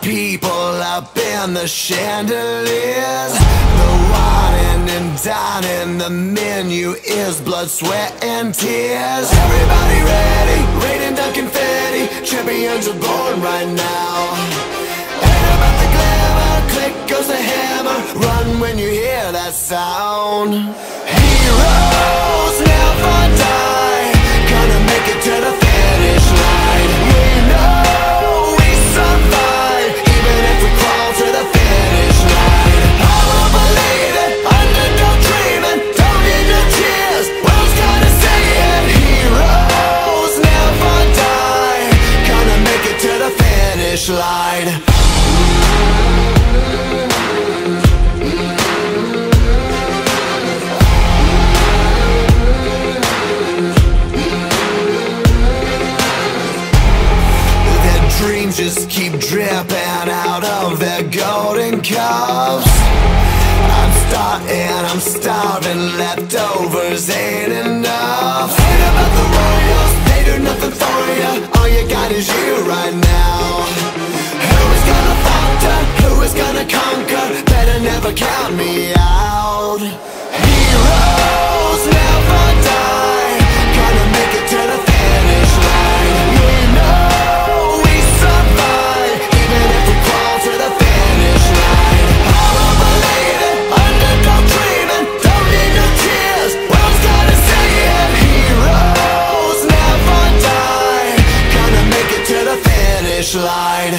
people up in the chandeliers. The wine and dining, the menu is blood, sweat, and tears. Everybody ready, raining down confetti. Champions are born right now. Ain't about the glamour, click goes the hammer. Run when you hear that sound. Heroes never line dreams just keep dripping out of their golden cups. I'm starting, I'm starving, leftovers ain't enough. Ain't about the royals, they do nothing for never count me out. Heroes never die. Gonna make it to the finish line. We know we survive Even if we crawl to the finish line. All of a lady, underdog dreaming Don't need no tears, world's gonna see it. Heroes never die. Gonna make it to the finish line.